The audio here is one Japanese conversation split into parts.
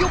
よっ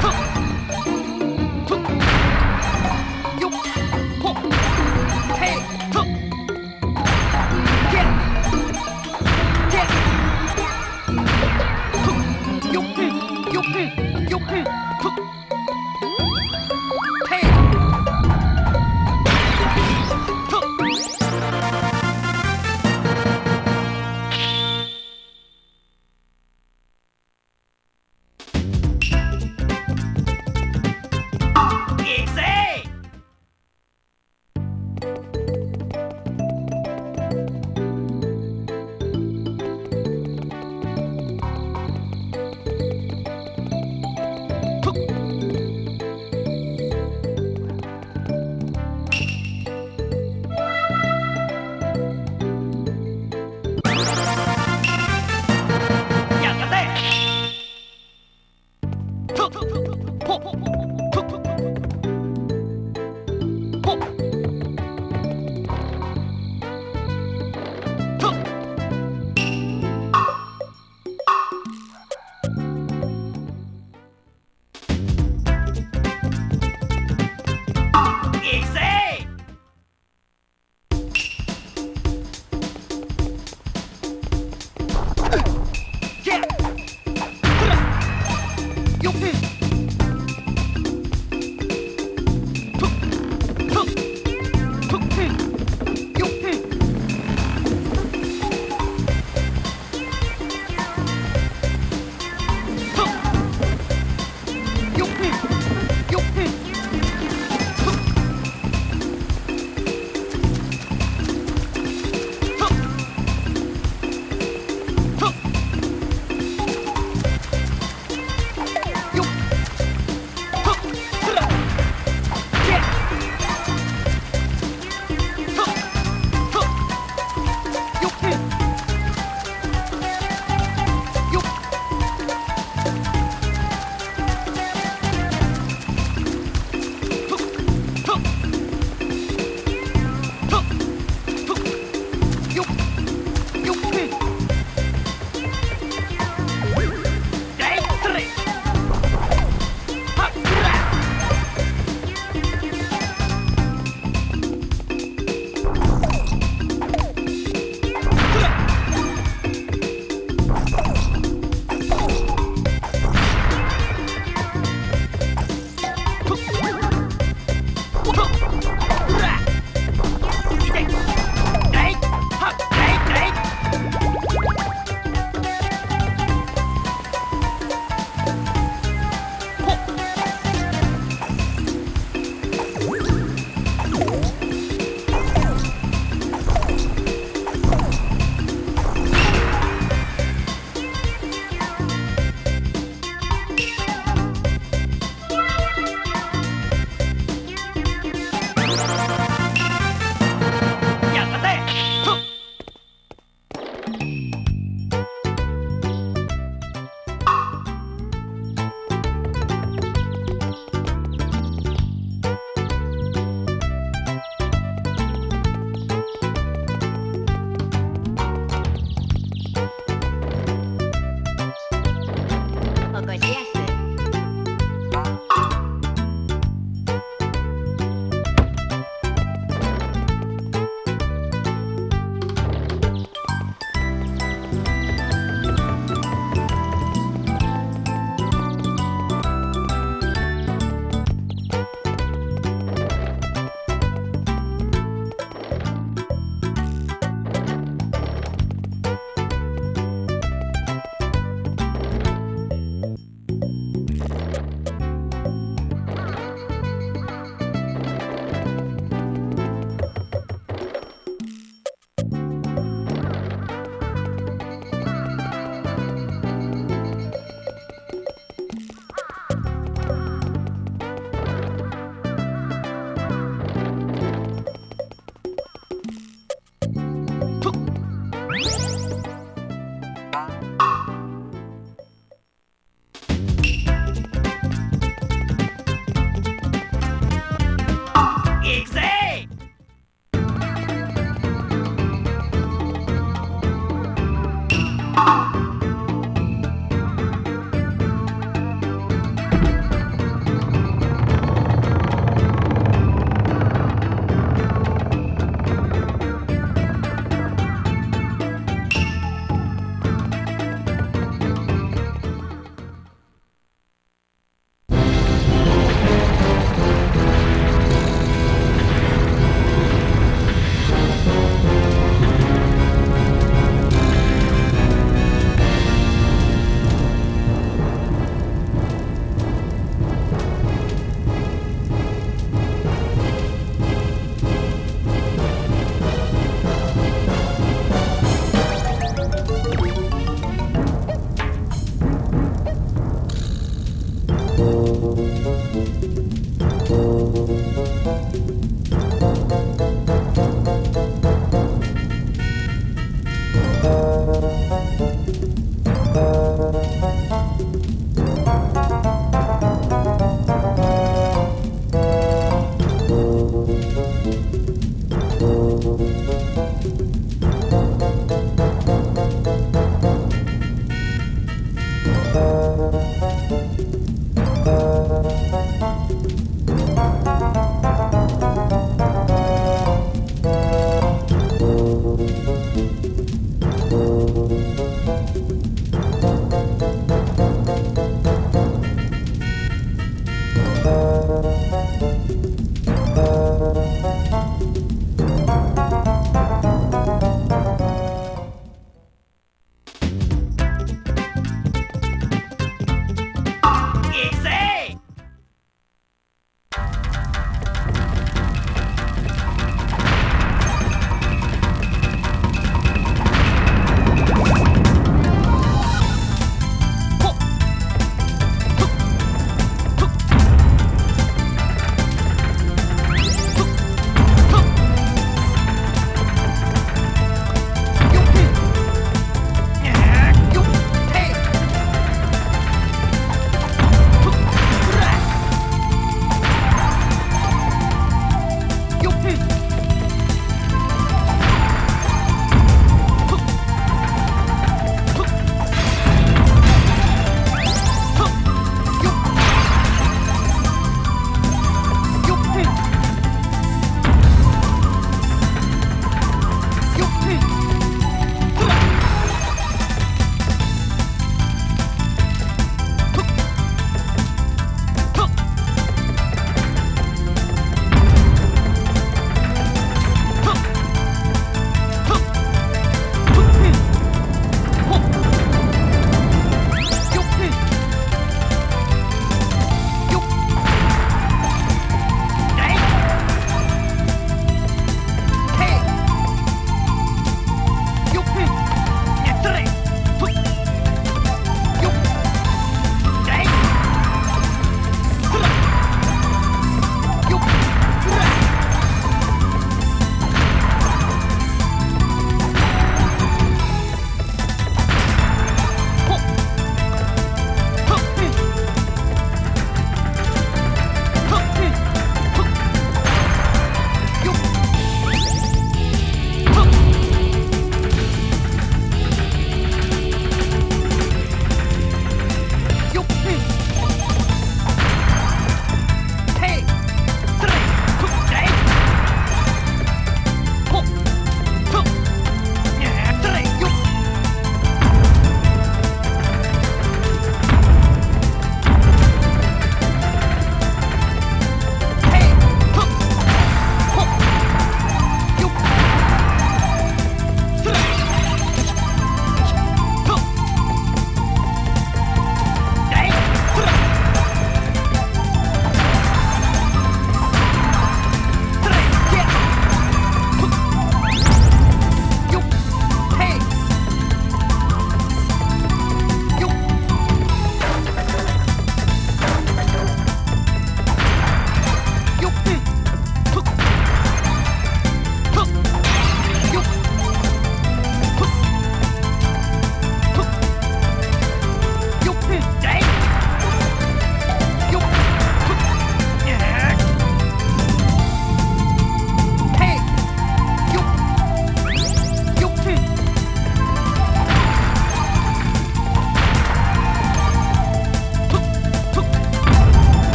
は！